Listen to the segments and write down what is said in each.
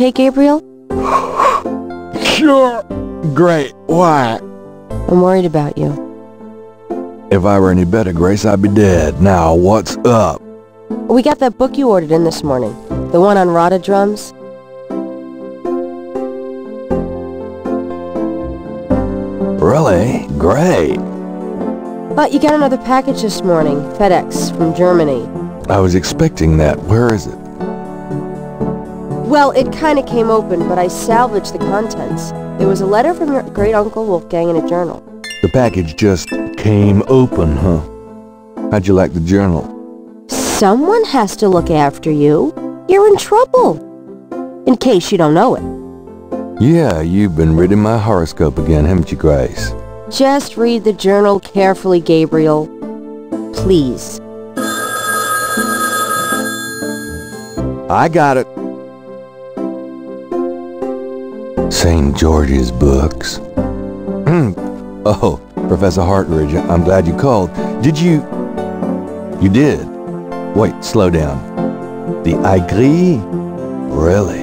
you okay, Gabriel? Sure. Great. Why? I'm worried about you. If I were any better, Grace, I'd be dead. Now, what's up? We got that book you ordered in this morning. The one on Rada drums. Really? Great. But you got another package this morning. FedEx from Germany. I was expecting that. Where is it? Well, it kinda came open, but I salvaged the contents. It was a letter from your great-uncle Wolfgang in a journal. The package just came open, huh? How'd you like the journal? Someone has to look after you. You're in trouble. In case you don't know it. Yeah, you've been reading my horoscope again, haven't you, Grace? Just read the journal carefully, Gabriel. Please. I got it. St. George's books. Hmm. oh, Professor Hartridge, I'm glad you called. Did you... You did? Wait, slow down. The Aigris? Really?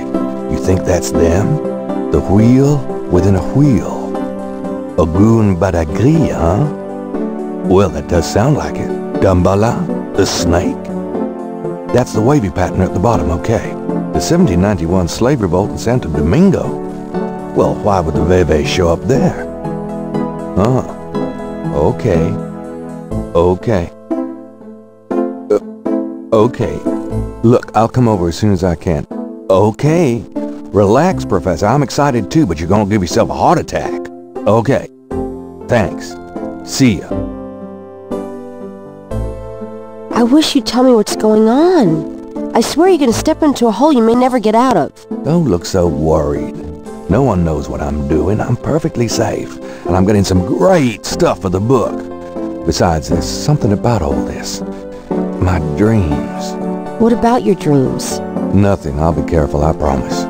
You think that's them? The wheel within a wheel? Ogun Badagri, huh? Well, that does sound like it. Damballa, the snake. That's the wavy pattern at the bottom, okay. The 1791 slave revolt in Santo Domingo. Well, why would the Veve show up there? Huh. Okay. Okay. Uh, okay. Look, I'll come over as soon as I can. Okay. Relax, Professor. I'm excited too, but you're gonna give yourself a heart attack. Okay. Thanks. See ya. I wish you'd tell me what's going on. I swear you're gonna step into a hole you may never get out of. Don't look so worried. No one knows what I'm doing. I'm perfectly safe. And I'm getting some great stuff for the book. Besides, there's something about all this. My dreams. What about your dreams? Nothing. I'll be careful, I promise.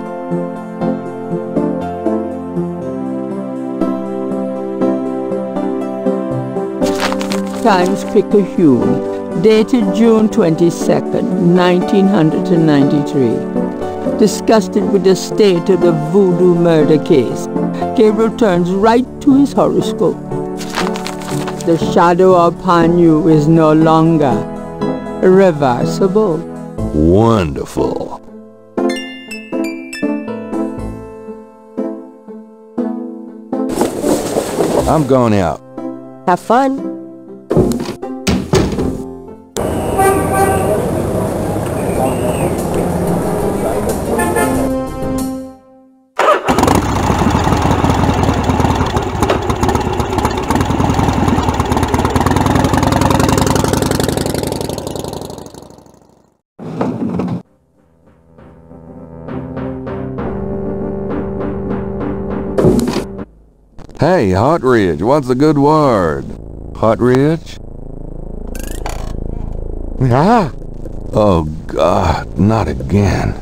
Times Picayune, dated June 22nd, 1993. Disgusted with the state of the voodoo murder case, Gabriel turns right to his horoscope. The shadow upon you is no longer reversible. Wonderful. I'm going out. Have fun. Hey, Hartridge, what's the good word? Hartridge? Ah! Oh, God, not again.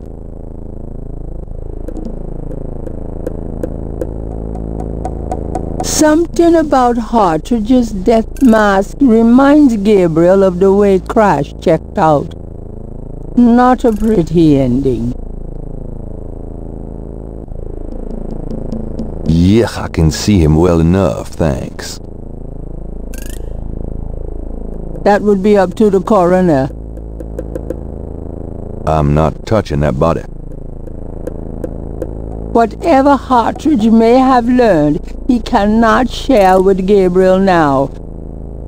Something about Hartridge's death mask reminds Gabriel of the way Crash checked out. Not a pretty ending. Yeah, I can see him well enough, thanks. That would be up to the coroner. I'm not touching that body. Whatever Hartridge may have learned, he cannot share with Gabriel now.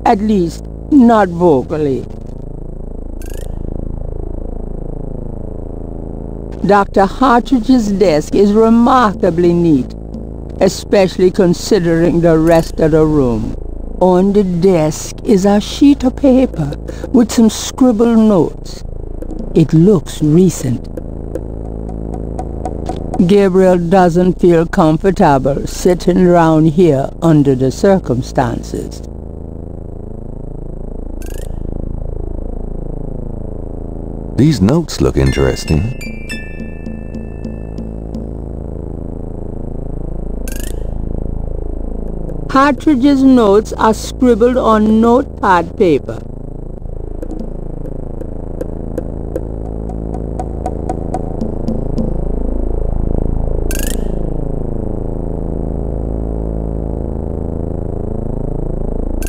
At least, not vocally. Dr. Hartridge's desk is remarkably neat, especially considering the rest of the room. On the desk is a sheet of paper with some scribbled notes. It looks recent. Gabriel doesn't feel comfortable sitting around here under the circumstances. These notes look interesting. Hartridge's notes are scribbled on notepad paper.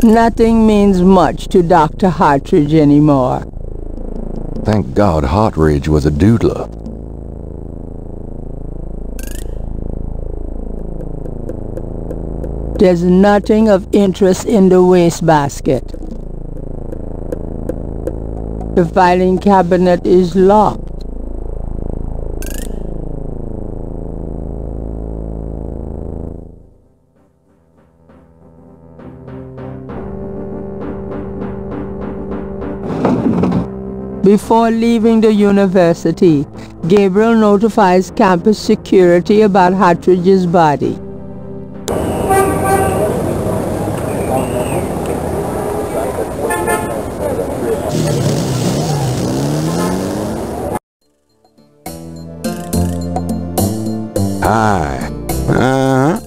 Nothing means much to Dr. Hartridge anymore. Thank God Hartridge was a doodler. There's nothing of interest in the wastebasket. The filing cabinet is locked. Before leaving the university, Gabriel notifies campus security about Hartridge's body. Hi. Uh-huh.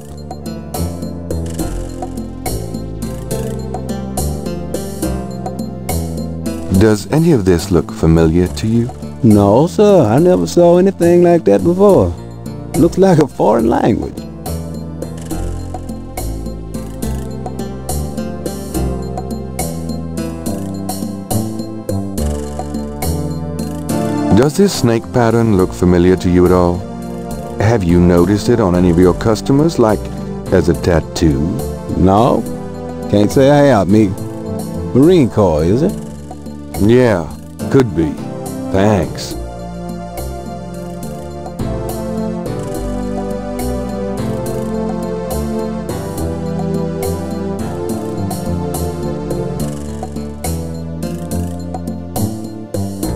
Does any of this look familiar to you? No, sir. I never saw anything like that before. Looks like a foreign language. Does this snake pattern look familiar to you at all? Have you noticed it on any of your customers, like as a tattoo? No, can't say I have. Me, Marine Corps, is it? Yeah, could be. Thanks.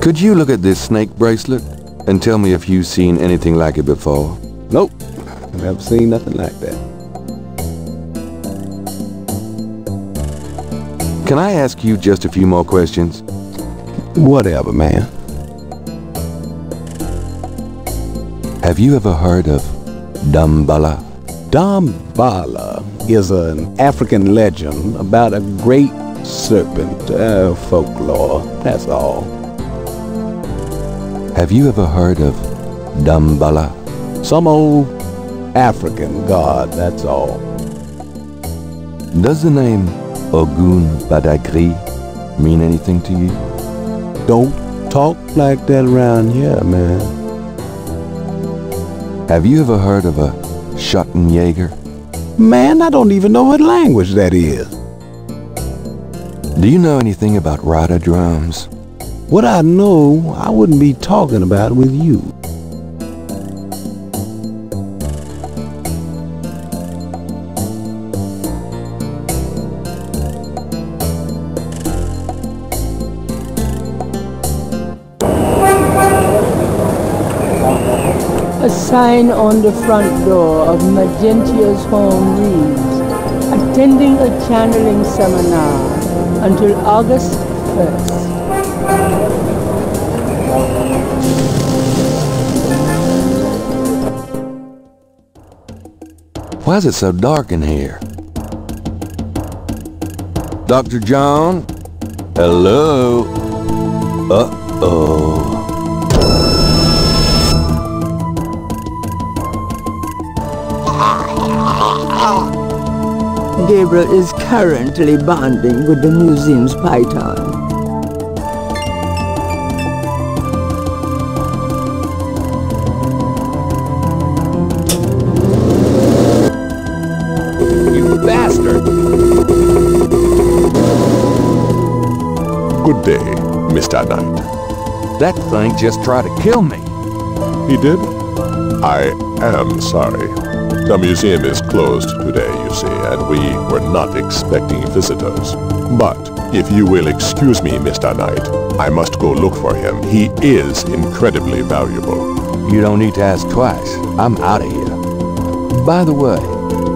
Could you look at this snake bracelet and tell me if you've seen anything like it before? Nope, I've never seen nothing like that. Can I ask you just a few more questions? Whatever, man. Have you ever heard of Damballa? Damballa is an African legend about a great serpent. Uh, folklore, that's all. Have you ever heard of Damballa? Some old African god, that's all. Does the name Ogun Badagri mean anything to you? Don't talk like that around here, man. Have you ever heard of a Schattenjäger? Man, I don't even know what language that is. Do you know anything about Rada drums? What I know, I wouldn't be talking about with you. A sign on the front door of Magentia's home reads, attending a channeling seminar until August 1st. Why is it so dark in here? Dr. John? Hello? Uh-oh. Gabriel is currently bonding with the museum's python. Day, Mr. Knight. That thing just tried to kill me. He did? I am sorry. The museum is closed today, you see, and we were not expecting visitors. But if you will excuse me, Mr. Knight, I must go look for him. He is incredibly valuable. You don't need to ask twice. I'm out of here. By the way,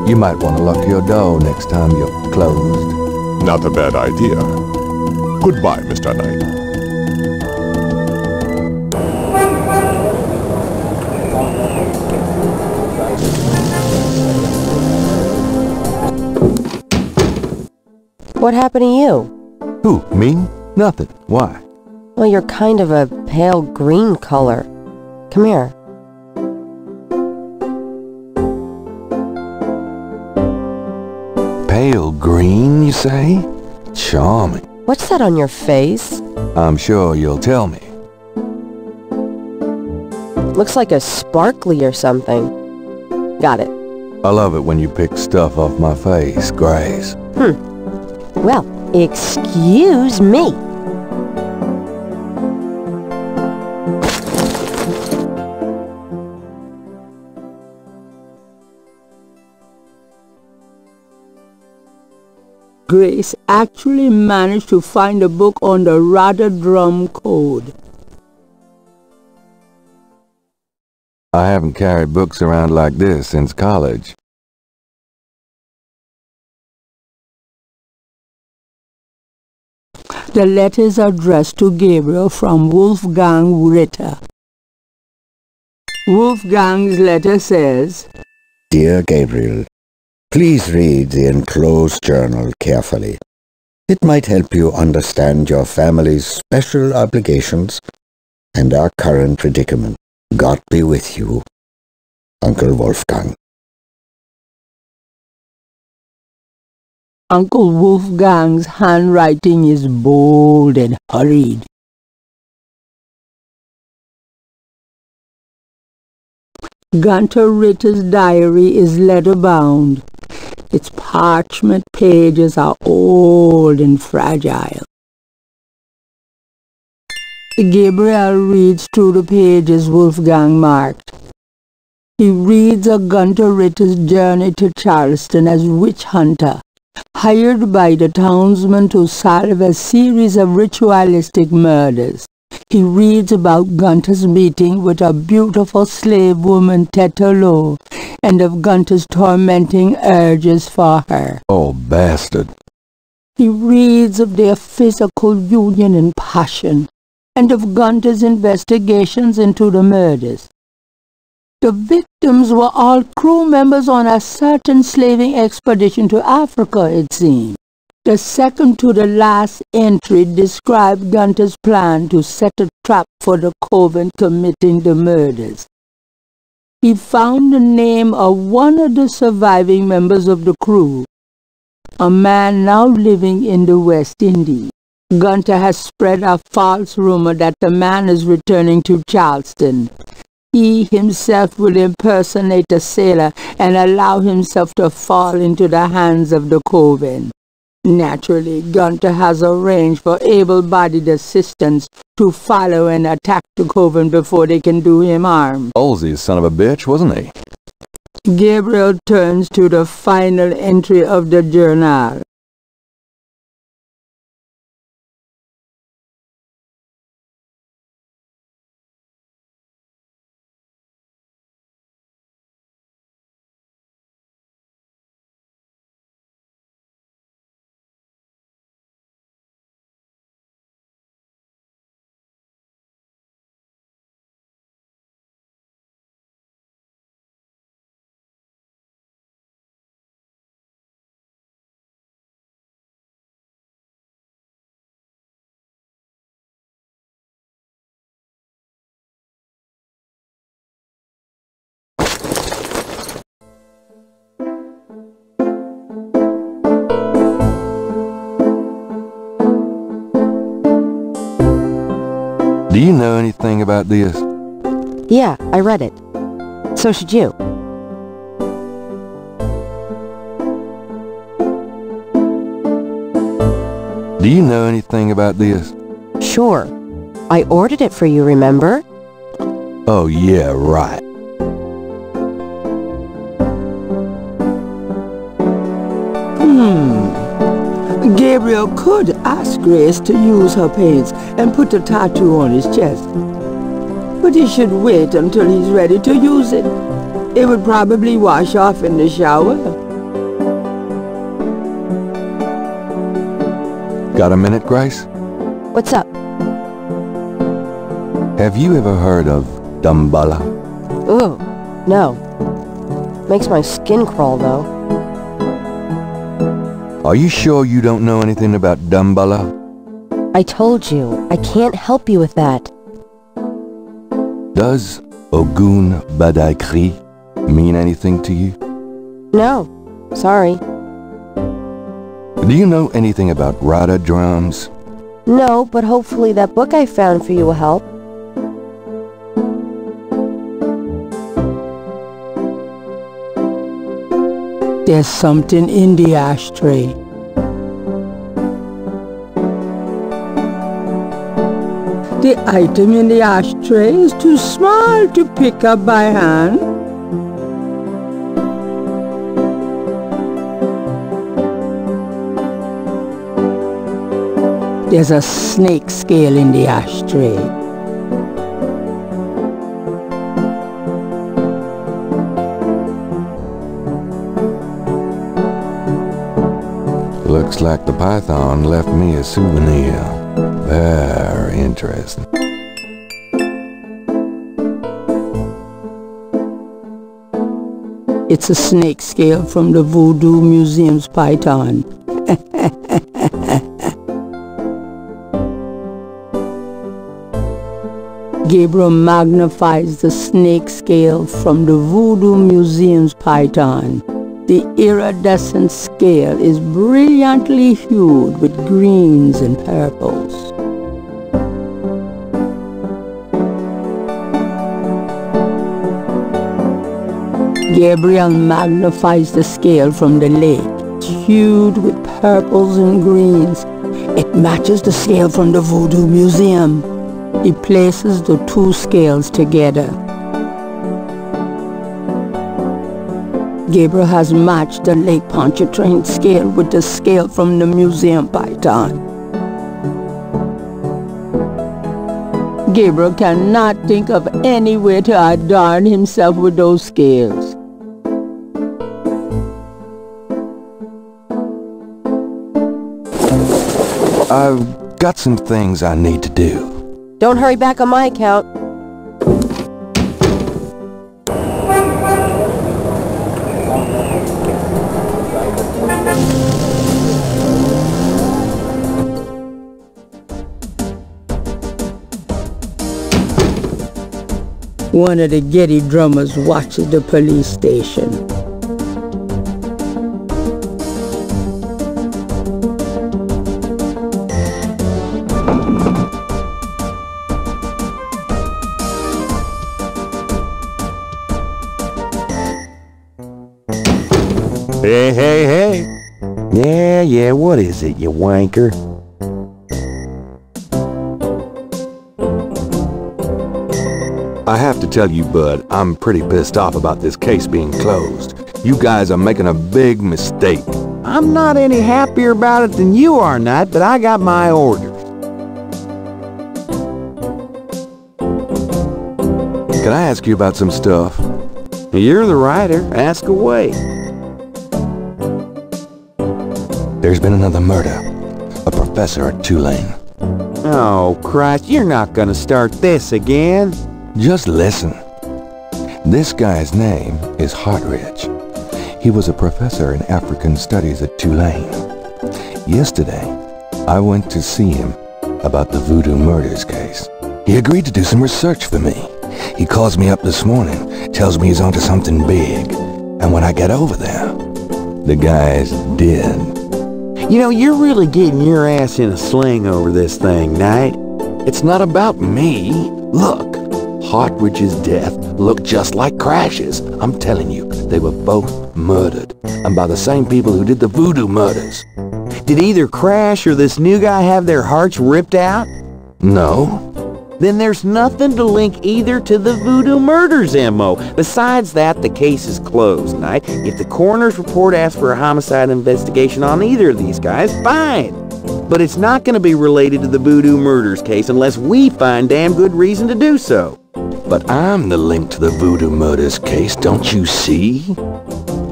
you might want to lock your door next time you're closed. Not a bad idea. Goodbye, Mr. Knight. What happened to you? Who, me? Nothing. Why? Well, you're kind of a pale green color. Come here. Pale green, you say? Charming. What's that on your face? I'm sure you'll tell me. Looks like a sparkly or something. Got it. I love it when you pick stuff off my face, Grace. Hmm. Well, excuse me. Grace actually managed to find a book on the Rada drum Code. I haven't carried books around like this since college. The letters is addressed to Gabriel from Wolfgang Ritter. Wolfgang's letter says, Dear Gabriel, please read the enclosed journal carefully. It might help you understand your family's special obligations and our current predicament. God be with you, Uncle Wolfgang. Uncle Wolfgang's handwriting is bold and hurried. Gunter Ritter's diary is leather-bound. Its parchment pages are old and fragile. Gabriel reads through the pages Wolfgang marked. He reads of Gunter Ritter's journey to Charleston as witch hunter, hired by the townsmen to solve a series of ritualistic murders. He reads about Gunter's meeting with a beautiful slave woman Tetelo, and of Gunter's tormenting urges for her. Oh, bastard. He reads of their physical union and passion, and of Gunter's investigations into the murders. The victims were all crew members on a certain slaving expedition to Africa, it seemed. The second to the last entry described Gunter's plan to set a trap for the coven committing the murders. He found the name of one of the surviving members of the crew, a man now living in the West Indies. Gunter has spread a false rumor that the man is returning to Charleston. He himself will impersonate a sailor and allow himself to fall into the hands of the coven. Naturally, Gunter has arranged for able-bodied assistants to follow and attack the coven before they can do him harm. Olsey, a son of a bitch, wasn't he? Gabriel turns to the final entry of the journal. About this? Yeah, I read it. So should you. Do you know anything about this? Sure. I ordered it for you, remember? Oh, yeah, right. Hmm. Gabriel could ask Grace to use her paints and put a tattoo on his chest. But he should wait until he's ready to use it. It would probably wash off in the shower. Got a minute, Grace? What's up? Have you ever heard of Damballa? Ooh, no. Makes my skin crawl, though. Are you sure you don't know anything about Damballa? I told you, I can't help you with that. Does Ogun Badagri mean anything to you? No, sorry. Do you know anything about Rada drums? No, but hopefully that book I found for you will help. There's something in the ashtray. The item in the ashtray is too small to pick up by hand. There's a snake scale in the ashtray. Looks like the python left me a souvenir. Very interesting. It's a snake scale from the Voodoo Museum's python. Gabriel magnifies the snake scale from the Voodoo Museum's python. The iridescent scale is brilliantly hued with greens and purples. Gabriel magnifies the scale from the lake. Hued with purples and greens. It matches the scale from the Voodoo Museum. He places the two scales together. Gabriel has matched the Lake Pontchartrain scale with the scale from the museum python. Gabriel cannot think of any way to adorn himself with those scales. I've got some things I need to do. Don't hurry back on my account. One of the Getty drummers watches the police station. Yeah, what is it, you wanker? I have to tell you, Bud, I'm pretty pissed off about this case being closed. You guys are making a big mistake. I'm not any happier about it than you are, Knight, but I got my orders. Can I ask you about some stuff? You're the writer. Ask away. There's been another murder. A professor at Tulane. Oh, Christ, you're not gonna start this again. Just listen. This guy's name is Hartridge. He was a professor in African studies at Tulane. Yesterday, I went to see him about the voodoo murders case. He agreed to do some research for me. He calls me up this morning, tells me he's onto something big. And when I get over there, the guy's dead. You know, you're really getting your ass in a sling over this thing, Knight. It's not about me. Look, Hartridge's death looked just like Crash's. I'm telling you, they were both murdered. And by the same people who did the voodoo murders. Did either Crash or this new guy have their hearts ripped out? No. Then there's nothing to link either to the voodoo murders, M.O. Besides that, the case is closed, Knight. If the coroner's report asks for a homicide investigation on either of these guys, fine. But it's not going to be related to the voodoo murders case unless we find damn good reason to do so. But I'm the link to the voodoo murders case, don't you see?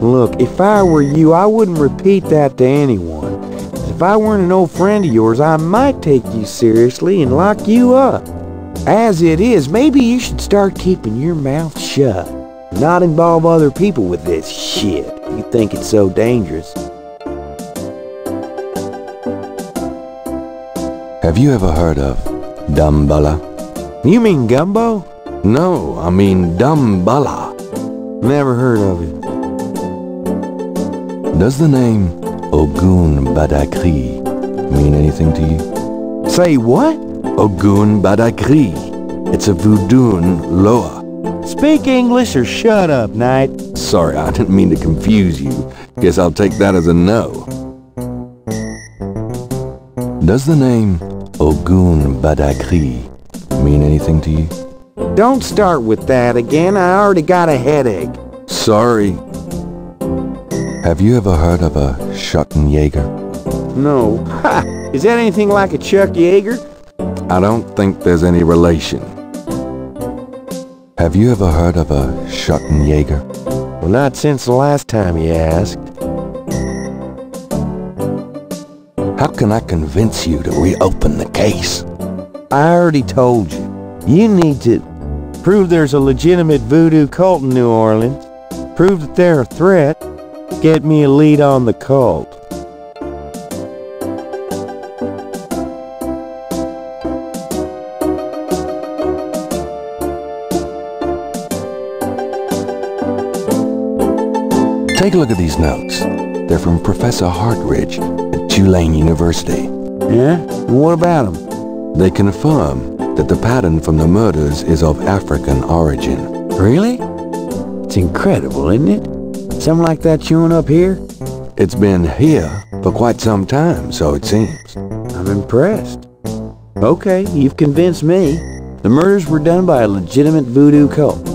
Look, if I were you, I wouldn't repeat that to anyone. If I weren't an old friend of yours, I might take you seriously and lock you up. As it is, maybe you should start keeping your mouth shut. Not involve other people with this shit. You think it's so dangerous. Have you ever heard of Damballa? You mean gumbo? No, I mean Damballa. Never heard of it. Does the name Ogun Badagri mean anything to you? Say what? Ogun Badagri. It's a voodoo loa. Speak English or shut up, Knight. Sorry, I didn't mean to confuse you. Guess I'll take that as a no. Does the name Ogun Badagri mean anything to you? Don't start with that again. I already got a headache. Sorry. Have you ever heard of a Schattenjäger? No. Ha! Is that anything like a Chuck Yeager? I don't think there's any relation. Have you ever heard of a Schattenjäger? Well, not since the last time you asked. How can I convince you to reopen the case? I already told you. You need to prove there's a legitimate voodoo cult in New Orleans. Prove that they're a threat. Get me a lead on the cult. Take a look at these notes. They're from Professor Hartridge at Tulane University. Yeah? And what about them? They confirm that the pattern from the murders is of African origin. Really? It's incredible, isn't it? Something like that showing up here? It's been here for quite some time, so it seems. I'm impressed. Okay, you've convinced me. The murders were done by a legitimate voodoo cult.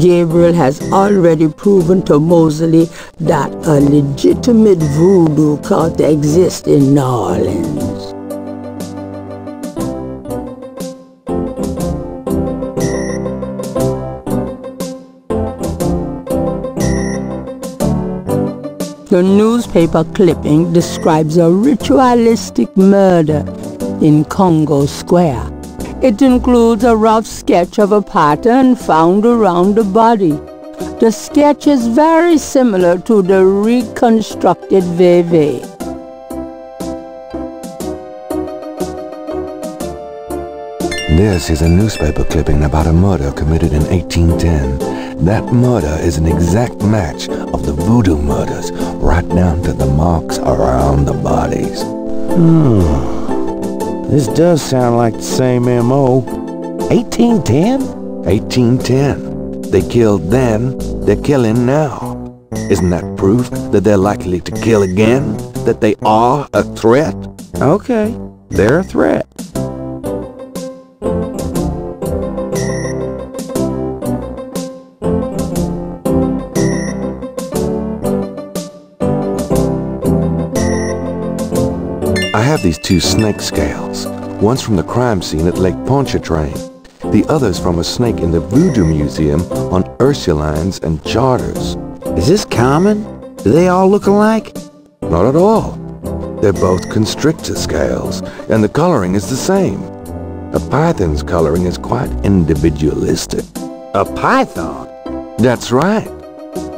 Gabriel has already proven to Mosely that a legitimate voodoo cult exists in New Orleans. The newspaper clipping describes a ritualistic murder in Congo Square. It includes a rough sketch of a pattern found around the body. The sketch is very similar to the reconstructed Veve. This is a newspaper clipping about a murder committed in 1810. That murder is an exact match of the voodoo murders, right down to the marks around the bodies. Hmm. This does sound like the same M.O. 1810? 1810. They killed then, they're killing now. Isn't that proof that they're likely to kill again? That they are a threat? Okay, they're a threat. Have these two snake scales. One's from the crime scene at Lake Pontchartrain. The other's from a snake in the Voodoo Museum on Ursulines and Chartres. Is this common? Do they all look alike? Not at all. They're both constrictor scales, and the coloring is the same. A python's coloring is quite individualistic. A python? That's right.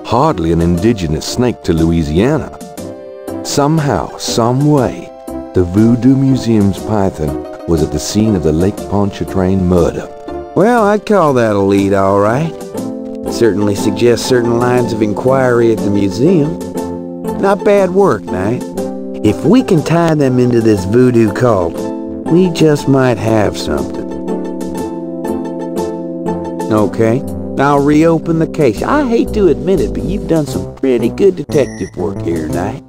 Hardly an indigenous snake to Louisiana. Somehow, some way, the Voodoo Museum's python was at the scene of the Lake Pontchartrain murder. Well, I'd call that a lead, all right. Certainly suggests certain lines of inquiry at the museum. Not bad work, Knight. If we can tie them into this voodoo cult, we just might have something. Okay, I'll reopen the case. I hate to admit it, but you've done some pretty good detective work here, Knight.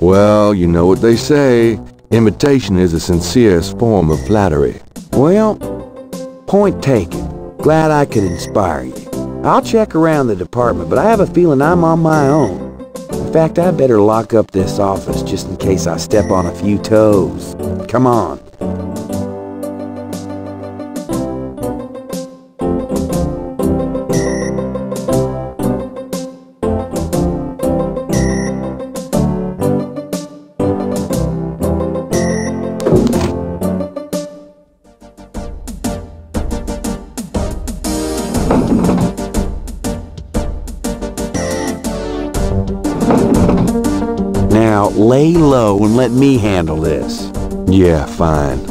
Well, you know what they say. Imitation is the sincerest form of flattery. Well, point taken. Glad I could inspire you. I'll check around the department, but I have a feeling I'm on my own. In fact, I better lock up this office just in case I step on a few toes. Come on. and let me handle this. Yeah, fine.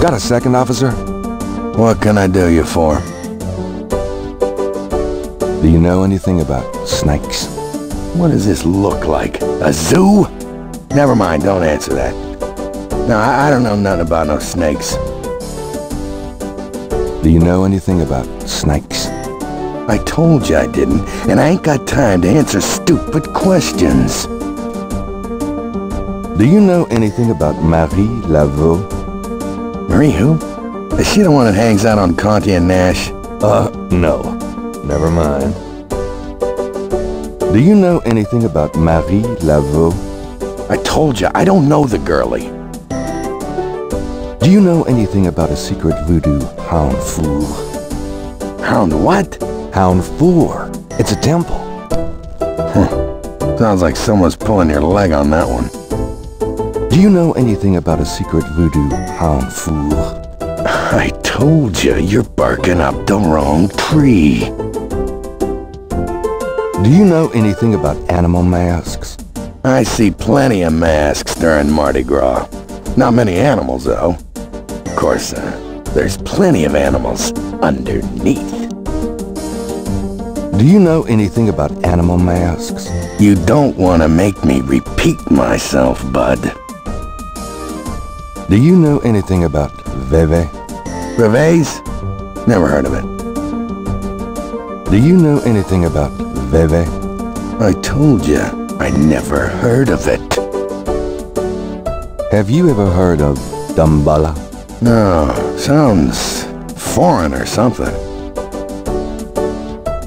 Got a second, officer? What can I do you for? Do you know anything about snakes? What does this look like? A zoo? Never mind, don't answer that. No, I, I don't know nothing about no snakes. Do you know anything about snakes? I told you I didn't, and I ain't got time to answer stupid questions. Do you know anything about Marie Laveau? Marie who? Is she the one that hangs out on Conti and Nash? Uh, no. Never mind. Do you know anything about Marie Laveau? I told you, I don't know the girlie. Do you know anything about a secret voodoo hounfour? Hound what? Hounfour. It's a temple. Huh. Sounds like someone's pulling your leg on that one. Do you know anything about a secret voodoo hounfour? I told you, you're barking up the wrong tree. Do you know anything about animal masks? I see plenty of masks during Mardi Gras. Not many animals, though. Of course, uh, there's plenty of animals underneath. Do you know anything about animal masks? You don't want to make me repeat myself, bud. Do you know anything about Veve? Reves? Never heard of it. Do you know anything about Veve? I told you, I never heard of it. Have you ever heard of Damballa? No, sounds foreign or something.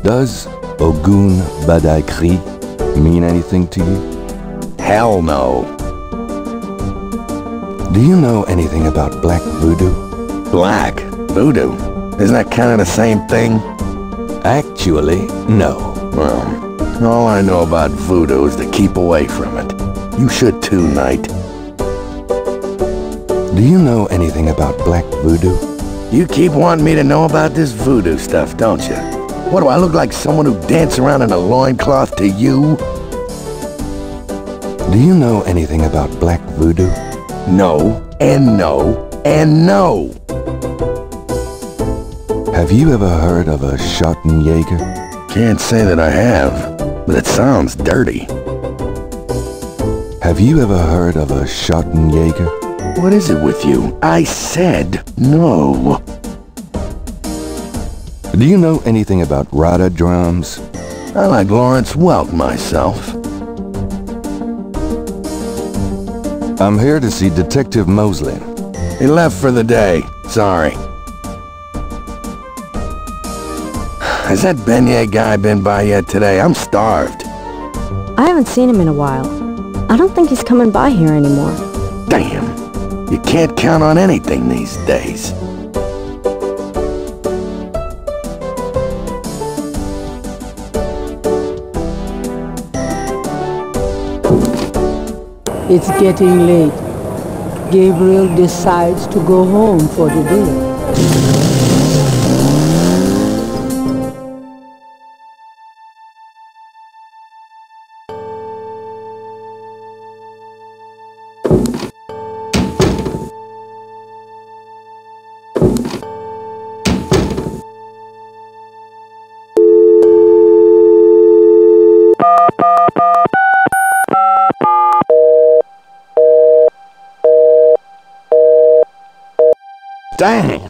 Does Ogun Badagri mean anything to you? Hell no. Do you know anything about Black Voodoo? Black? Voodoo? Isn't that kind of the same thing? Actually, no. Well, all I know about voodoo is to keep away from it. You should too, Knight. Do you know anything about Black Voodoo? You keep wanting me to know about this voodoo stuff, don't you? What do I look like someone who dances around in a loincloth to you? Do you know anything about Black Voodoo? No, and no, and no. Have you ever heard of a Schattenjäger? Can't say that I have, but it sounds dirty. Have you ever heard of a Schattenjäger? What is it with you? I said no. Do you know anything about Rada drums? I like Lawrence Welk myself. I'm here to see Detective Mosely. He left for the day. Sorry. Has that beignet guy been by yet today? I'm starved. I haven't seen him in a while. I don't think he's coming by here anymore. Damn. You can't count on anything these days. It's getting late. Gabriel decides to go home for the day. Damn!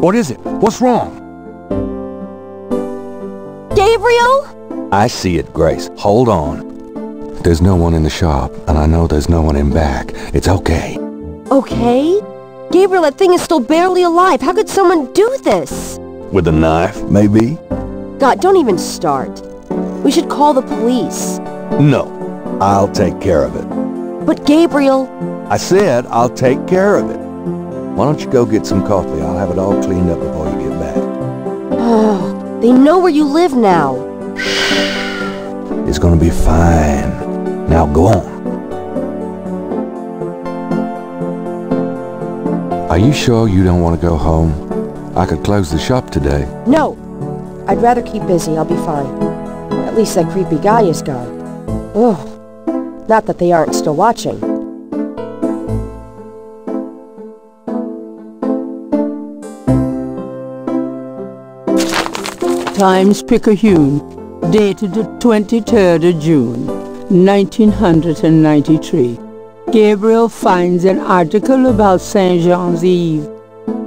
What is it? What's wrong? Gabriel? I see it, Grace. Hold on. There's no one in the shop, and I know there's no one in back. It's okay. Okay? Gabriel, that thing is still barely alive. How could someone do this? With a knife, maybe? God, don't even start. We should call the police. No. I'll take care of it. But Gabriel... I said I'll take care of it. Why don't you go get some coffee? I'll have it all cleaned up before you get back. Oh, they know where you live now. It's gonna be fine. Now go on. Are you sure you don't want to go home? I could close the shop today. No. I'd rather keep busy. I'll be fine. At least that creepy guy is gone. Ugh. Not that they aren't still watching. Times Picayune, dated the 23rd of June, 1993. Gabriel finds an article about St. Jean's Eve.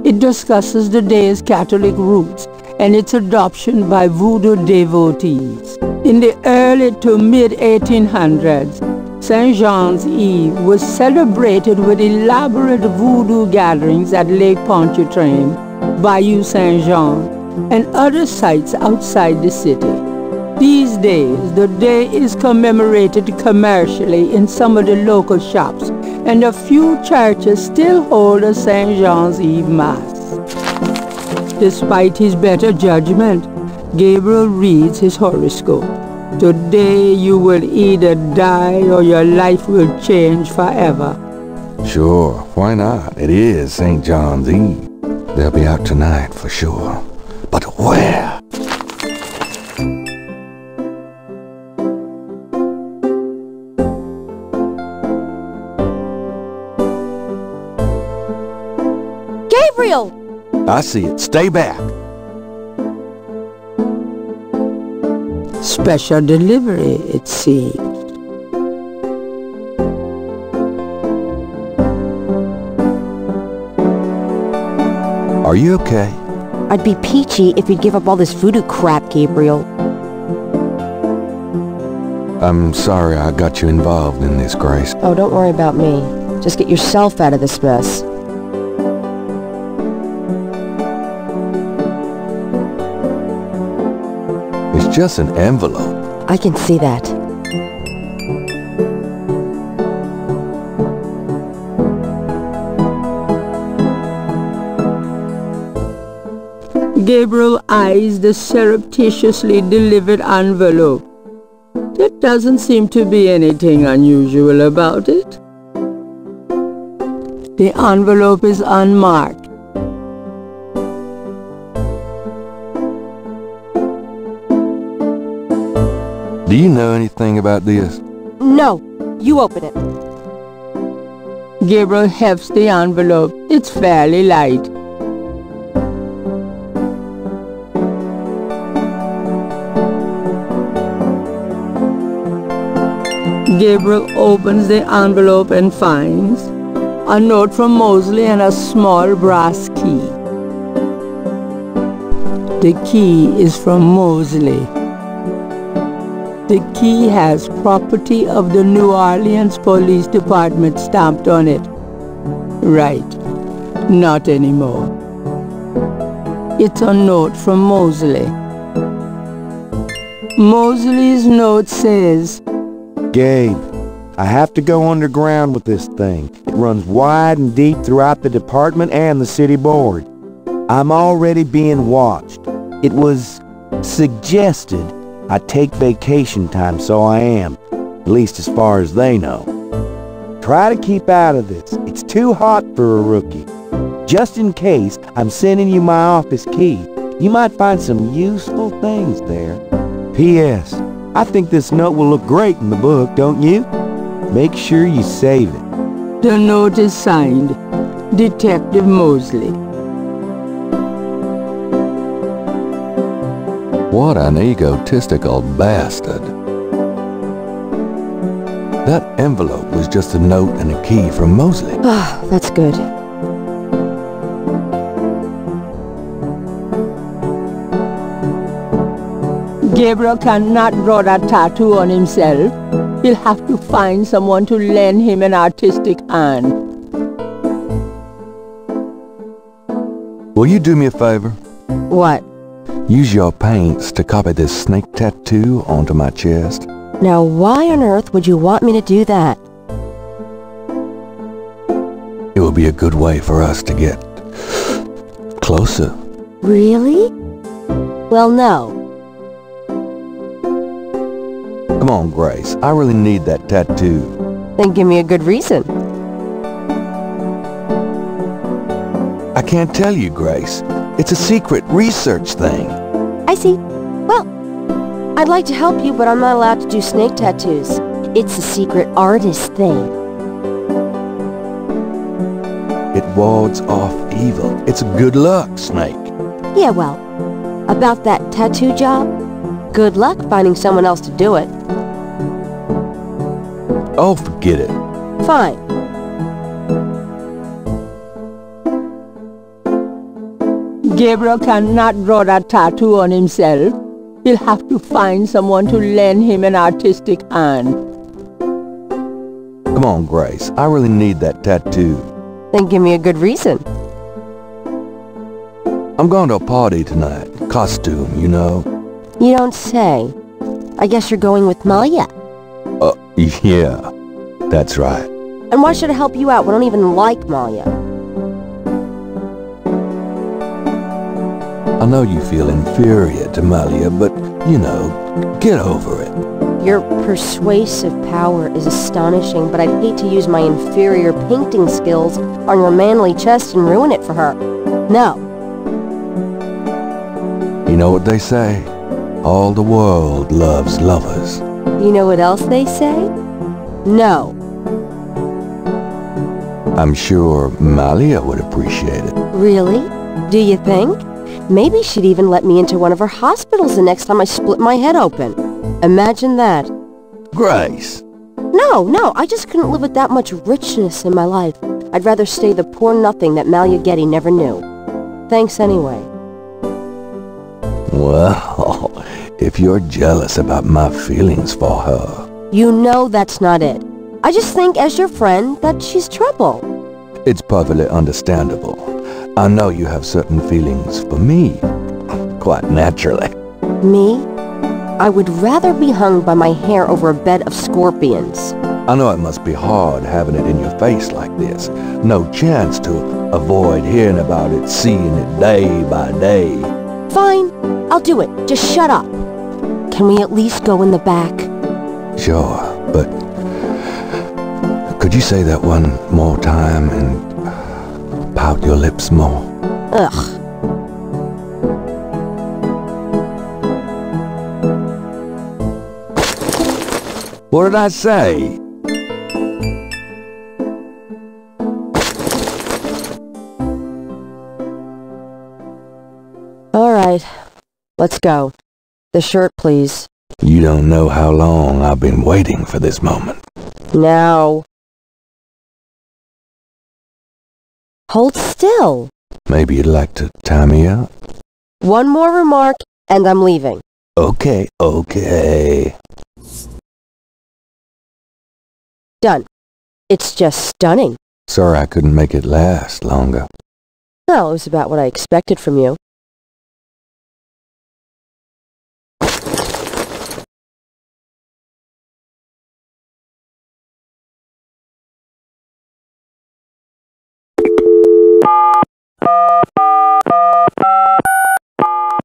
It discusses the day's Catholic roots and its adoption by voodoo devotees. In the early to mid-1800s, St. Jean's Eve was celebrated with elaborate voodoo gatherings at Lake Pontchartrain, Bayou St. Jean, and other sites outside the city. These days, the day is commemorated commercially in some of the local shops, and a few churches still hold a St. John's Eve Mass. Despite his better judgment, Gabriel reads his horoscope. Today you will either die or your life will change forever. Sure, why not? It is St. John's Eve. They'll be out tonight for sure. But where? Gabriel! I see it. Stay back. Special delivery, it seems. Are you okay? I'd be peachy if you'd give up all this voodoo crap, Gabriel. I'm sorry I got you involved in this, Grace. Oh, don't worry about me. Just get yourself out of this mess. It's just an envelope. I can see that. Gabriel eyes the surreptitiously delivered envelope. There doesn't seem to be anything unusual about it. The envelope is unmarked. Do you know anything about this? No, you open it. Gabriel hefts the envelope. It's fairly light. Gabriel opens the envelope and finds a note from Mosely and a small brass key. The key is from Mosely. The key has property of the New Orleans Police Department stamped on it. Right. Not anymore. It's a note from Mosely. Mosely's note says, Gabe, I have to go underground with this thing. It runs wide and deep throughout the department and the city board. I'm already being watched. It was suggested I take vacation time, so I am, at least as far as they know. Try to keep out of this. It's too hot for a rookie. Just in case, I'm sending you my office key. You might find some useful things there. P.S. I think this note will look great in the book, don't you? Make sure you save it. The note is signed, Detective Mosely. What an egotistical bastard. That envelope was just a note and a key from Mosely. Ah, that's good. Gabriel cannot draw that tattoo on himself. He'll have to find someone to lend him an artistic hand. Will you do me a favor? What? Use your paints to copy this snake tattoo onto my chest. Now, why on earth would you want me to do that? It would be a good way for us to get closer. Really? Well, no. Come on, Grace. I really need that tattoo. Then give me a good reason. I can't tell you, Grace. It's a secret research thing. I see. Well, I'd like to help you, but I'm not allowed to do snake tattoos. It's a secret artist thing. It wards off evil. It's a good luck snake. Yeah, well, about that tattoo job, good luck finding someone else to do it. Oh, forget it. Fine. Gabriel cannot draw that tattoo on himself. He'll have to find someone to lend him an artistic hand. Come on, Grace. I really need that tattoo. Then give me a good reason. I'm going to a party tonight. Costume, you know. You don't say. I guess you're going with Malia. Uh, yeah. That's right. And why should I help you out? We don't even like Malia. I know you feel inferior to Malia, but, you know, get over it. Your persuasive power is astonishing, but I'd hate to use my inferior painting skills on your manly chest and ruin it for her. No. You know what they say? All the world loves lovers. You know what else they say? No. I'm sure Malia would appreciate it. Really? Do you think? Maybe she'd even let me into one of her hospitals the next time I split my head open. Imagine that. Grace! No, no, I just couldn't live with that much richness in my life. I'd rather stay the poor nothing that Malia Gedde never knew. Thanks anyway. Well, if you're jealous about my feelings for her... You know that's not it. I just think, as your friend, that she's trouble. It's perfectly understandable. I know you have certain feelings for me. Quite naturally. Me? I would rather be hung by my hair over a bed of scorpions. I know it must be hard having it in your face like this. No chance to avoid hearing about it, seeing it day by day. Fine, I'll do it. Just shut up. Can we at least go in the back? Sure, but could you say that one more time and pout your lips more? Ugh. What did I say? All right, let's go. The shirt, please. You don't know how long I've been waiting for this moment. Now. Hold still. Maybe you'd like to tie me up? One more remark, and I'm leaving. Okay, okay. Done. It's just stunning. Sorry I couldn't make it last longer. Well, it was about what I expected from you.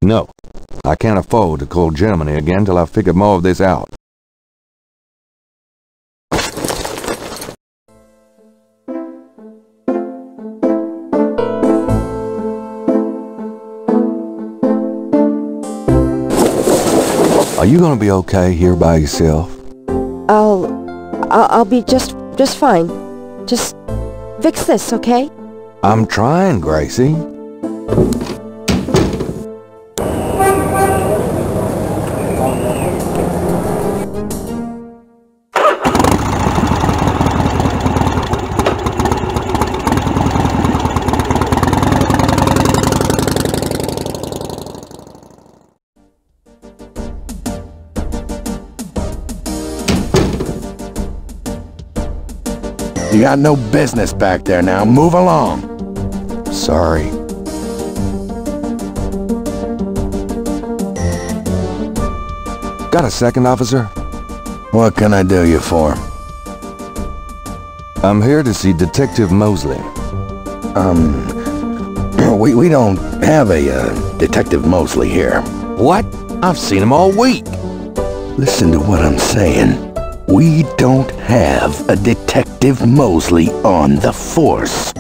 No, I can't afford to call Germany again till I've figured more of this out. Are you gonna be okay here by yourself? I'll... I'll, I'll be just, just fine. Just fix this, okay? I'm trying, Gracie. Got no business back there now. Move along. Sorry. Got a second, officer? What can I do you for? I'm here to see Detective Mosely. Um, we, we don't have a uh, Detective Mosely here. What? I've seen him all week. Listen to what I'm saying. We don't have a Detective Mosely on the force.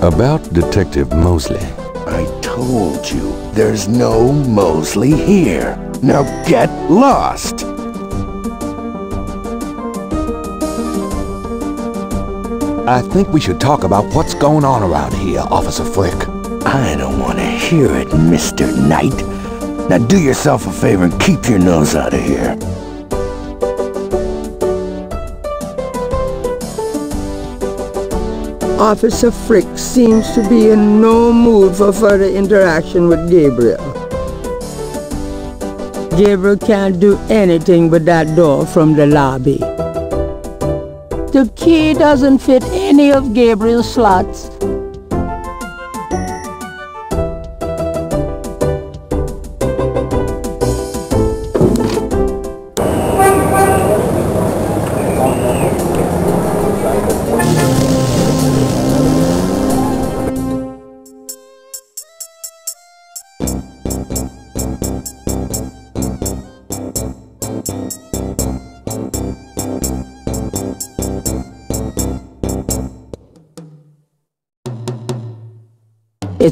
About Detective Mosely. I told you, there's no Mosely here. Now get lost! I think we should talk about what's going on around here, Officer Frick. I don't want to hear it, Mr. Knight. Now do yourself a favor and keep your nose out of here. Officer Frick seems to be in no mood for further interaction with Gabriel. Gabriel can't do anything with that door from the lobby. The key doesn't fit any of Gabriel's slots.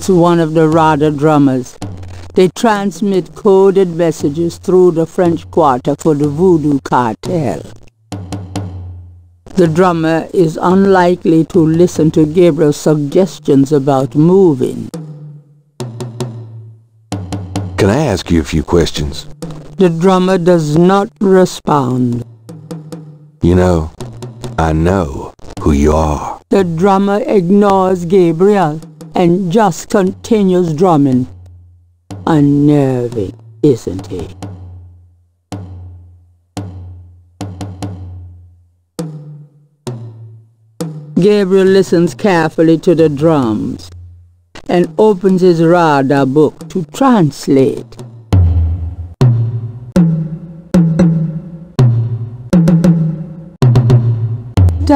It's one of the RADA drummers. They transmit coded messages through the French Quarter for the Voodoo Cartel. The drummer is unlikely to listen to Gabriel's suggestions about moving. Can I ask you a few questions? The drummer does not respond. You know, I know who you are. The drummer ignores Gabriel and just continues drumming. Unnerving, isn't he? Gabriel listens carefully to the drums and opens his RADA book to translate.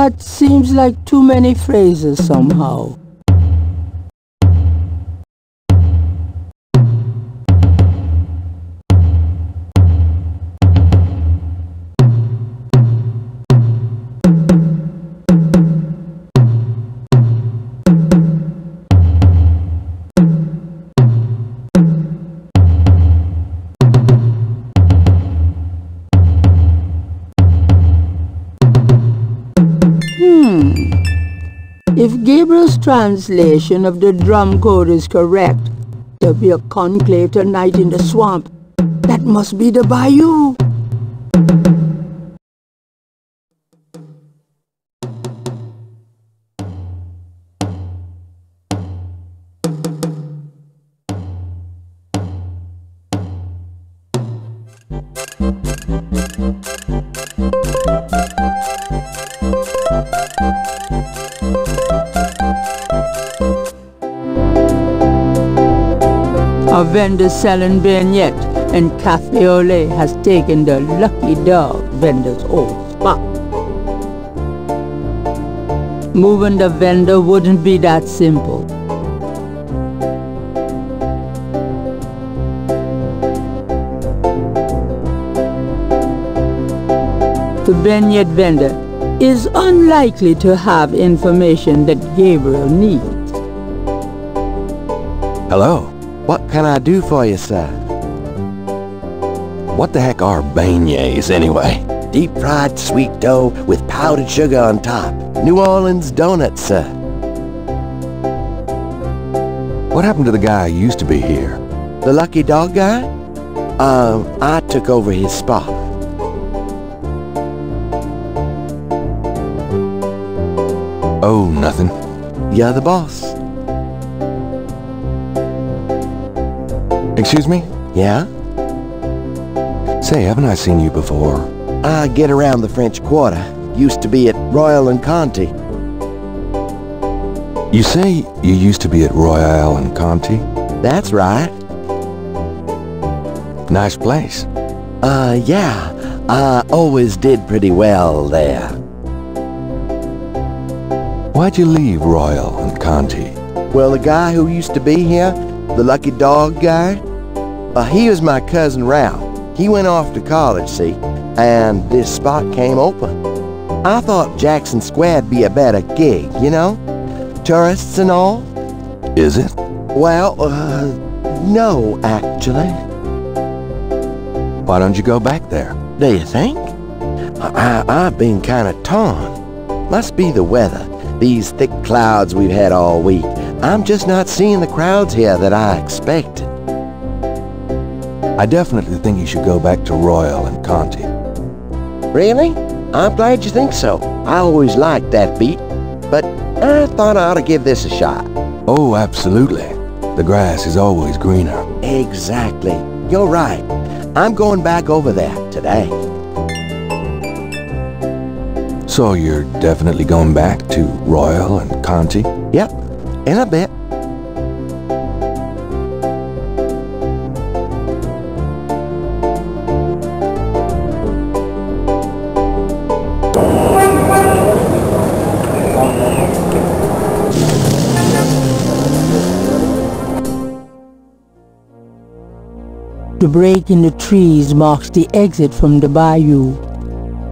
That seems like too many phrases mm-hmm. somehow. If Gabriel's translation of the drum code is correct, there'll be a conclave tonight in the swamp. That must be the bayou. A vendor selling beignet and Cafe lait has taken the lucky dog vendor's old spot. Moving the vendor wouldn't be that simple. The beignet vendor is unlikely to have information that Gabriel needs. Hello. What can I do for you, sir? What the heck are beignets, anyway? Deep-fried sweet dough with powdered sugar on top. New Orleans donuts, sir. What happened to the guy who used to be here? The lucky dog guy? Um, I took over his spot. Oh, nothing. You're the boss. Excuse me? Yeah? Say, haven't I seen you before? I get around the French Quarter. Used to be at Royal and Conti. You say you used to be at Royal and Conti? That's right. Nice place. Uh, yeah. I always did pretty well there. Why'd you leave Royal and Conti? Well, the guy who used to be here, the lucky dog guy, uh, he was my cousin Ralph. He went off to college, see, and this spot came open. I thought Jackson Square'd be a better gig, you know? Tourists and all. Is it? Well, uh, no, actually. Why don't you go back there? Do you think? I, I've been kind of torn. Must be the weather. These thick clouds we've had all week. I'm just not seeing the crowds here that I expected. I definitely think you should go back to Royal and Conti. Really? I'm glad you think so. I always liked that beat, but I thought I ought to give this a shot. Oh, absolutely. The grass is always greener. Exactly. You're right. I'm going back over there today. So you're definitely going back to Royal and Conti? Yep, in a bit. The break in the trees marks the exit from the bayou.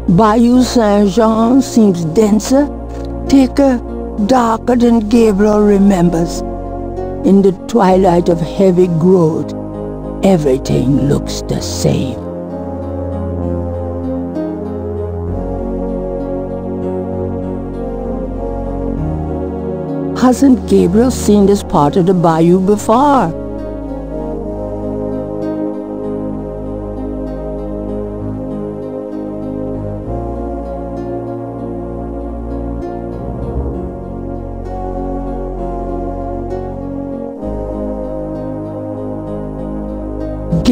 Bayou Saint-Jean seems denser, thicker, darker than Gabriel remembers. In the twilight of heavy growth, everything looks the same. Hasn't Gabriel seen this part of the bayou before?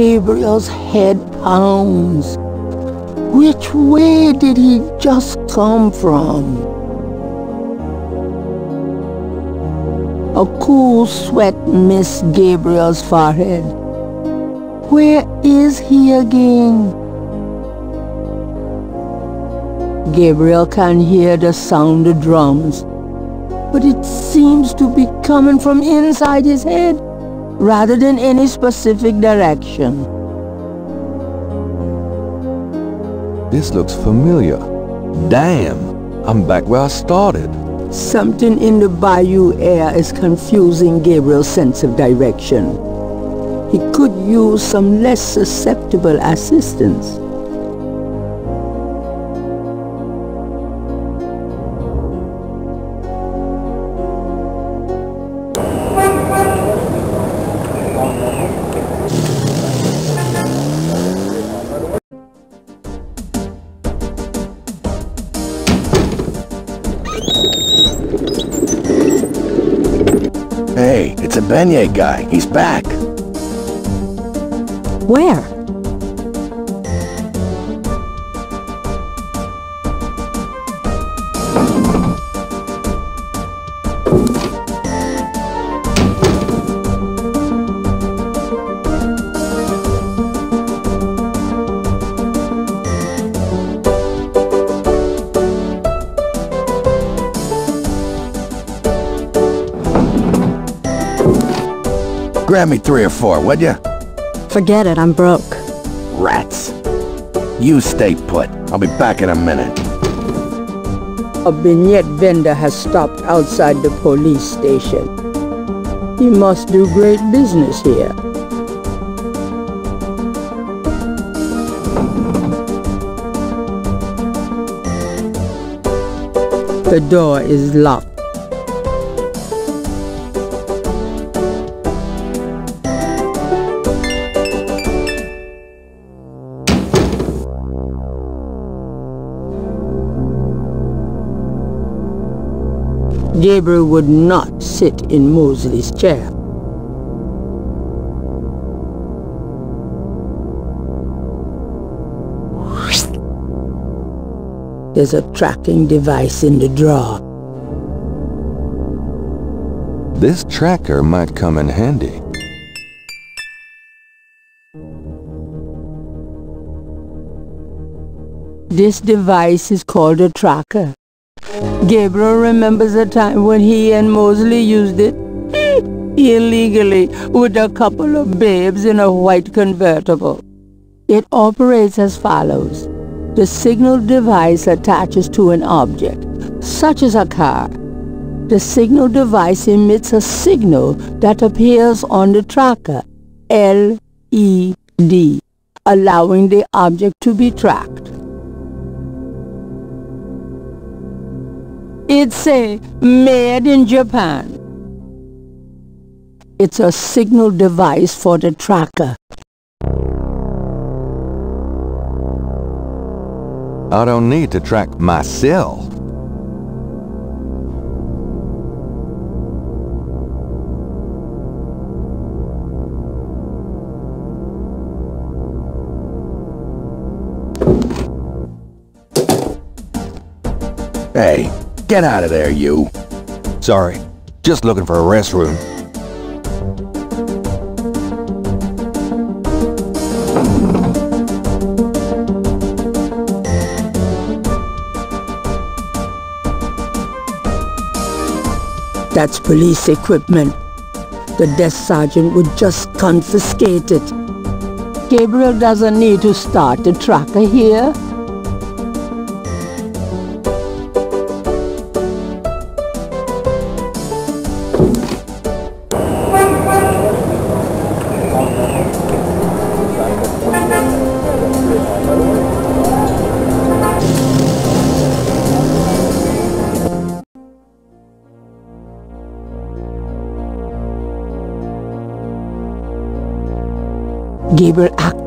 Gabriel's head pounds. Which way did he just come from? A cool sweat missed Gabriel's forehead. Where is he again? Gabriel can hear the sound of drums, but it seems to be coming from inside his head rather than any specific direction. This looks familiar. Damn, I'm back where I started. Something in the bayou air is confusing Gabriel's sense of direction. He could use some less susceptible assistance. Beignet guy. He's back. Where? Grab me three or four, would you? Forget it, I'm broke. Rats. You stay put. I'll be back in a minute. A beignet vendor has stopped outside the police station. He must do great business here. The door is locked. Gabriel would not sit in Mosely's chair. There's a tracking device in the drawer. This tracker might come in handy. This device is called a tracker. Gabriel remembers a time when he and Mosely used it illegally with a couple of babes in a white convertible. It operates as follows. The signal device attaches to an object, such as a car. The signal device emits a signal that appears on the tracker, LED, allowing the object to be tracked. It's a made in Japan. It's a signal device for the tracker. I don't need to track myself. Hey, get out of there, you. Sorry, just looking for a restroom. That's police equipment. The desk sergeant would just confiscate it. Gabriel doesn't need to start a tracker here.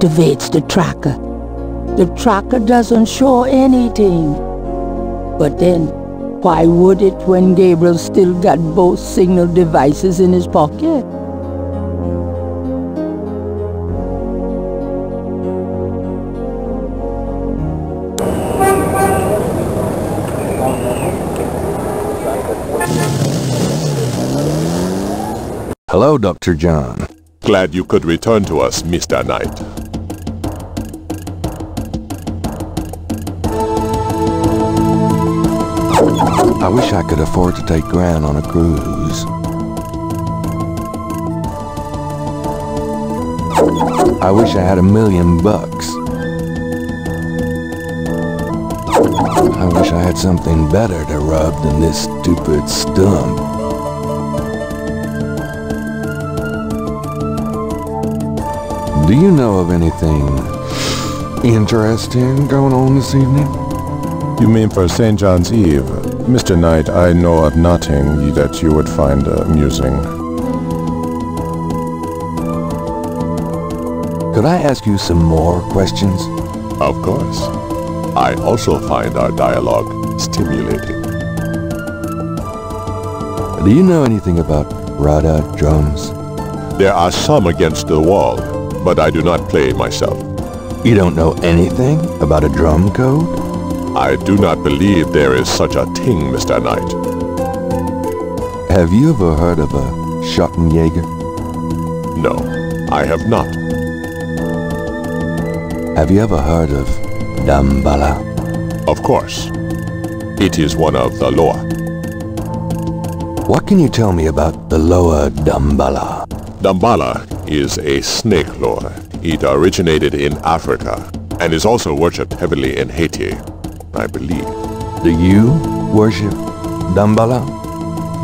Activates the tracker. The tracker doesn't show anything. But then, why would it when Gabriel still got both signal devices in his pocket? Hello, Dr. John. Glad you could return to us, Mr. Knight. Afford to take ground on a cruise. I wish I had a million bucks. I wish I had something better to rub than this stupid stump. Do you know of anything interesting going on this evening? You mean for St. John's Eve? Mr. Knight, I know of nothing that you would find amusing. Could I ask you some more questions? Of course. I also find our dialogue stimulating. Do you know anything about Rada drums? There are some against the wall, but I do not play myself. You don't know anything about a drum code? I do not believe there is such a thing, Mr. Knight. Have you ever heard of a Schattenjäger? No, I have not. Have you ever heard of Damballa? Of course. It is one of the Loa. What can you tell me about the Loa Damballa? Damballa is a snake loa. It originated in Africa and is also worshipped heavily in Haiti, I believe. Do you worship Damballa?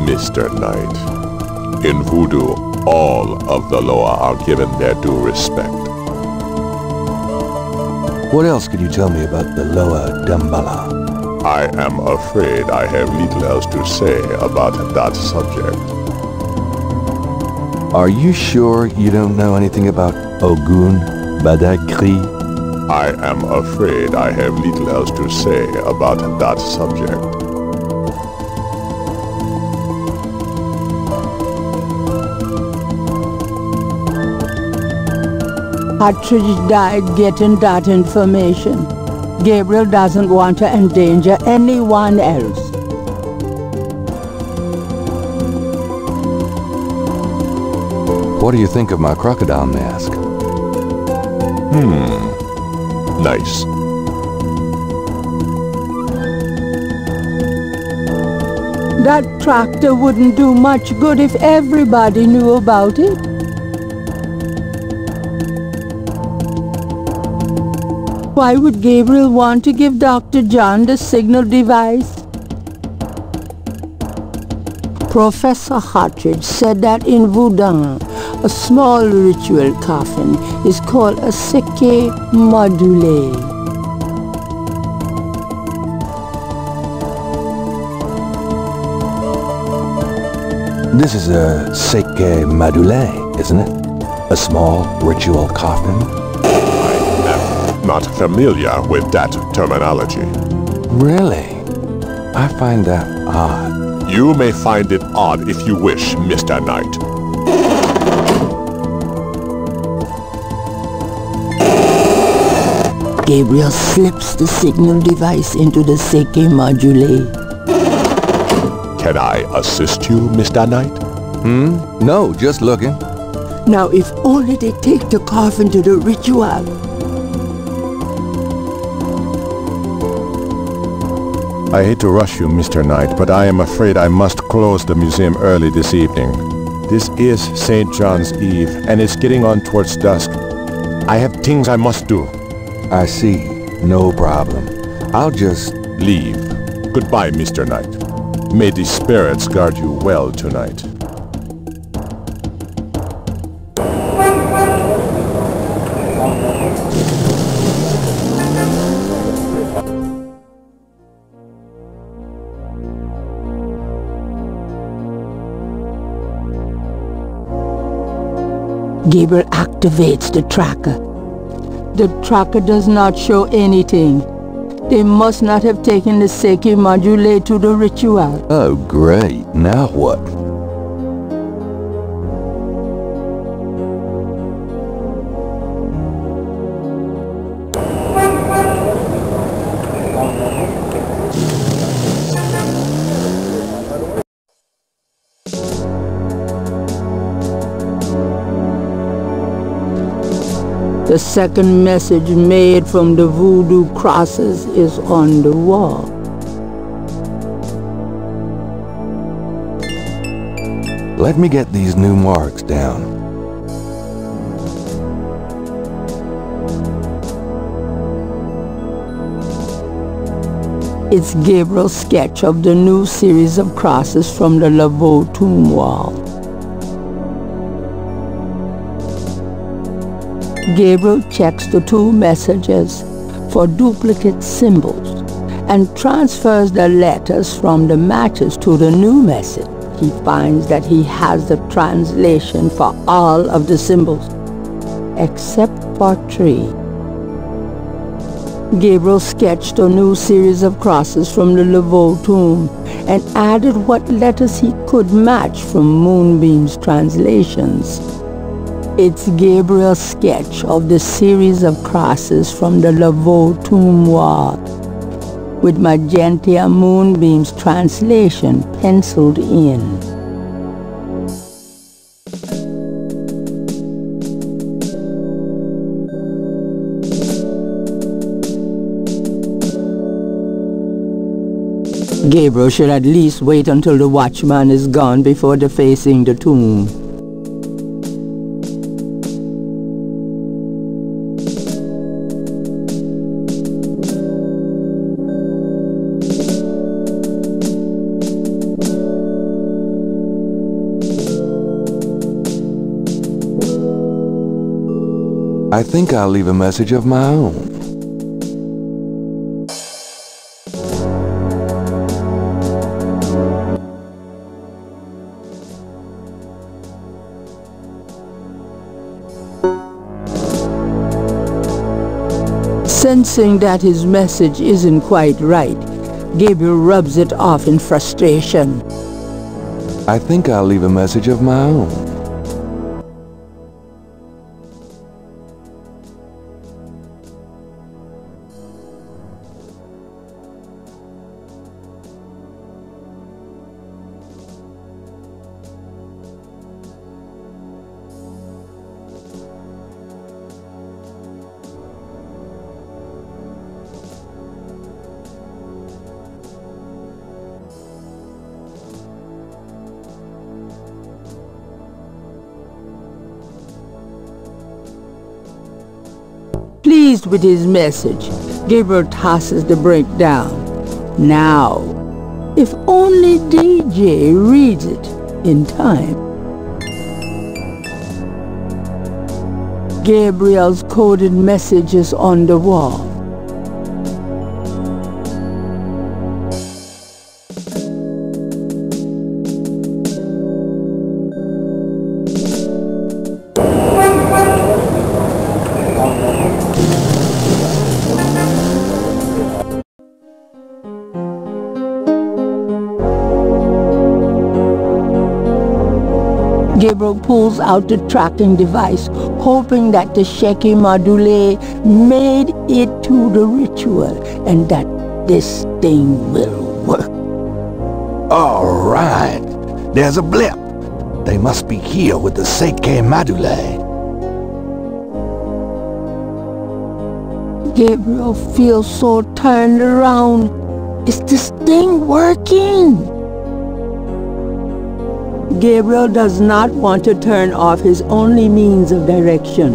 Mr. Knight, in voodoo, all of the Loa are given their due respect. What else could you tell me about the Loa Damballa? I am afraid I have little else to say about that subject. Are you sure you don't know anything about Ogun Badagri? I am afraid I have little else to say about that subject. Hartridge died getting that information. Gabriel doesn't want to endanger anyone else. What do you think of my crocodile mask? Hmm. Nice. That tracker wouldn't do much good if everybody knew about it. Why would Gabriel want to give Dr. John the signal device? Professor Hartridge said that in Voodoo, a small ritual coffin is called a sekey madoule. This is a sekey madoule, isn't it? A small ritual coffin? I am not familiar with that terminology. Really? I find that odd. You may find it odd if you wish, Mr. Knight. Gabriel slips the signal device into the Sekey madoule. Can I assist you, Mr. Knight? Hmm? No, just looking. Now, if only they take the coffin to the ritual. I hate to rush you, Mr. Knight, but I am afraid I must close the museum early this evening. This is St. John's Eve, and it's getting on towards dusk. I have things I must do. I see. No problem. I'll just... Leave. Goodbye, Mr. Knight. May the spirits guard you well tonight. Gabriel activates the tracker. The tracker does not show anything. They must not have taken the Sekey madoule to the ritual. Oh, great. Now what? The second message made from the voodoo crosses is on the wall. Let me get these new marks down. It's Gabriel's sketch of the new series of crosses from the Laveau tomb wall. Gabriel checks the two messages for duplicate symbols and transfers the letters from the matches to the new message. He finds that he has the translation for all of the symbols, except for three. Gabriel sketched a new series of crosses from the Laveau tomb and added what letters he could match from Moonbeam's translations. It's Gabriel's sketch of the series of crosses from the Laveau tomb wall, with Magentia Moonbeam's translation penciled in. Gabriel should at least wait until the watchman is gone before defacing the tomb. I think I'll leave a message of my own. Sensing that his message isn't quite right, Gabriel rubs it off in frustration. I think I'll leave a message of my own. With his message, Gabriel tosses the brick down. Now, if only DJ reads it in time. Gabriel's coded message is on the wall. Pulls out the tracking device, hoping that the Sekey madoule made it to the ritual and that this thing will work. All right. There's a blip. They must be here with the Sekey madoule. Gabriel feels so turned around. Is this thing working? Gabriel does not want to turn off his only means of direction.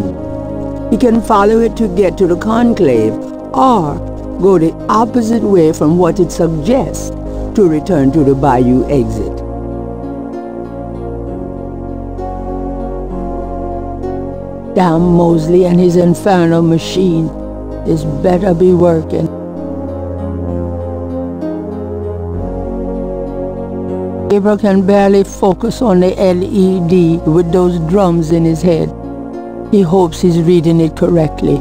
He can follow it to get to the conclave or go the opposite way from what it suggests to return to the bayou exit. Damn Mosely and his infernal machine. This better be working. Gabriel can barely focus on the LED with those drums in his head. He hopes he's reading it correctly.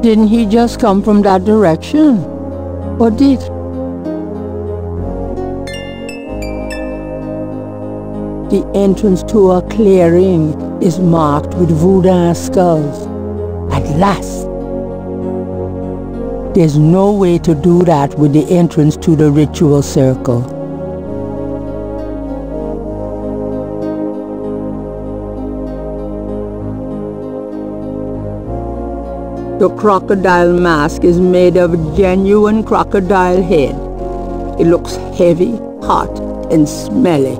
Didn't he just come from that direction? Or did The entrance to a clearing is marked with Voodoo skulls. At last! There's no way to do that with the entrance to the ritual circle. The crocodile mask is made of genuine crocodile head. It looks heavy, hot, and smelly.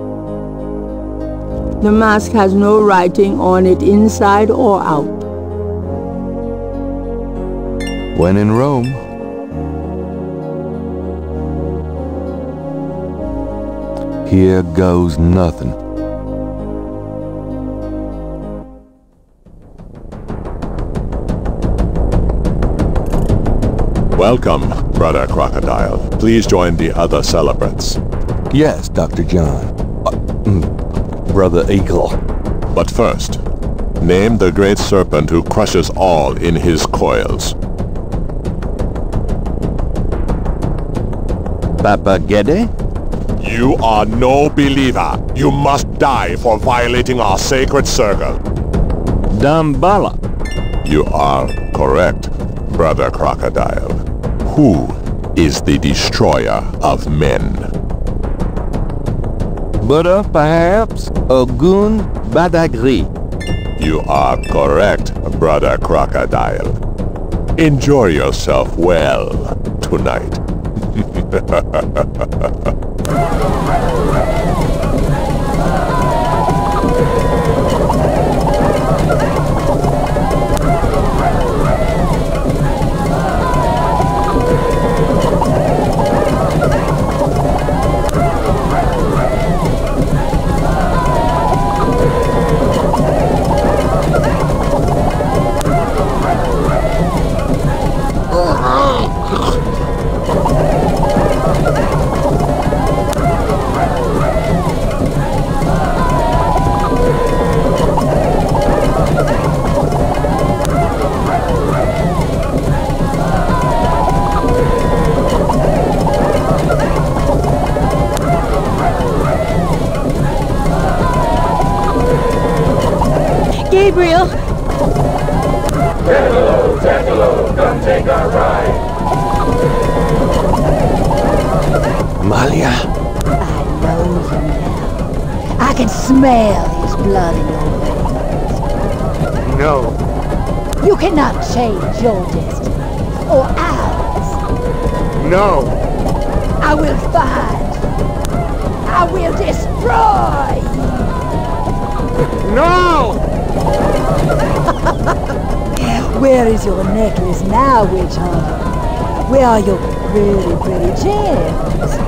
The mask has no writing on it inside or out. When in Rome. Here goes nothing. Welcome, Brother Crocodile. Please join the other celebrants. Yes, Dr. John. Uh, mm, Brother Eagle. But first, name the great serpent who crushes all in his coils. Papa Gede? You are no believer. You must die for violating our sacred circle. Damballa. You are correct, Brother Crocodile. Who is the destroyer of men? Buddha, perhaps? Ogun Badagri. You are correct, Brother Crocodile. Enjoy yourself well tonight. your destiny, or ours. No. I will find. I will destroy. No! Where is your necklace now, witch hunter? Where are your pretty, pretty gems?